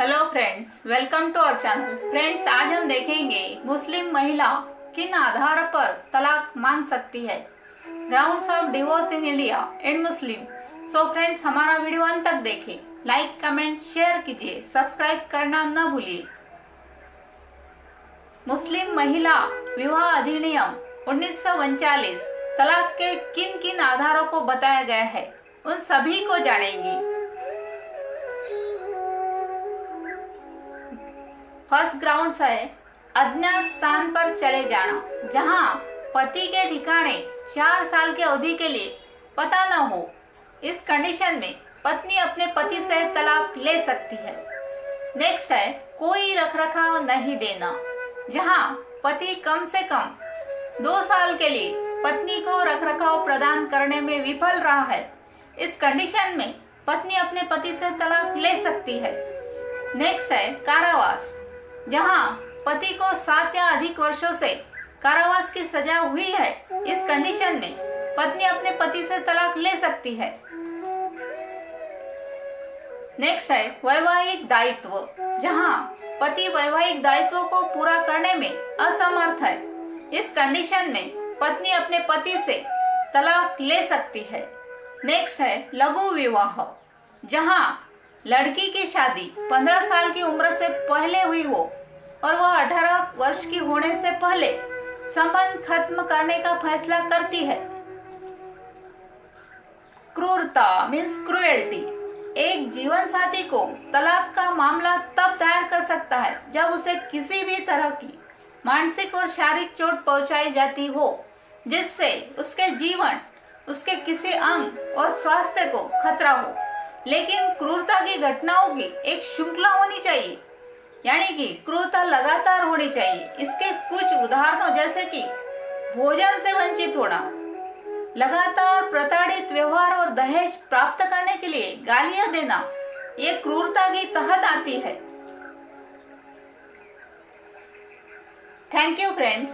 Friends welcome to our channel friends आज हम देखेंगे मुस्लिम महिला किन आधार पर तलाक मांग सकती है। Grounds of divorce in India and Muslim so friends हमारा वीडियो अंत तक देखें। लाइक कमेंट शेयर कीजिए। सब्सक्राइब करना न भूलिए। मुस्लिम महिला विवाह अधिनियम उन्नीस तलाक के किन किन आधारों को बताया गया है, उन सभी को जानेंगे। फ़र्स्ट ग्राउंड है अज्ञात स्थान पर चले जाना, जहाँ पति के ठिकाने चार साल की अवधि के लिए पता न हो, इस कंडीशन में पत्नी अपने पति से तलाक ले सकती है। नेक्स्ट है, कोई रखरखाव नहीं देना, जहाँ पति कम से कम दो साल के लिए पत्नी को रखरखाव प्रदान करने में विफल रहा है। इस कंडीशन में पत्नी अपने पति से तलाक ले सकती है। नेक्स्ट है, कारावास। जहाँ पति को सात या अधिक वर्षों से कारावास की सजा हुई है, इस कंडीशन में पत्नी अपने पति से तलाक ले सकती है। नेक्स्ट है वैवाहिक दायित्व, जहाँ पति वैवाहिक दायित्व को पूरा करने में असमर्थ है। इस कंडीशन में पत्नी अपने पति से तलाक ले सकती है। नेक्स्ट है लघु विवाह, जहाँ लड़की की शादी 15 साल की उम्र से पहले हुई हो और वह 18 वर्ष की होने से पहले संबंध खत्म करने का फैसला करती है। क्रूरता मीन्स क्रुएल्टी एक जीवन साथी को तलाक का मामला तब दायर कर सकता है जब उसे किसी भी तरह की मानसिक और शारीरिक चोट पहुंचाई जाती हो, जिससे उसके जीवन, उसके किसी अंग और स्वास्थ्य को खतरा हो। लेकिन क्रूरता की घटनाओं की एक श्रृंखला होनी चाहिए। यानी कि क्रूरता लगातार होनी चाहिए। इसके कुछ उदाहरणों जैसे कि भोजन से वंचित होना, लगातार प्रताड़ित व्यवहार और दहेज प्राप्त करने के लिए गालियाँ देना, ये क्रूरता की तहत आती है। Thank you friends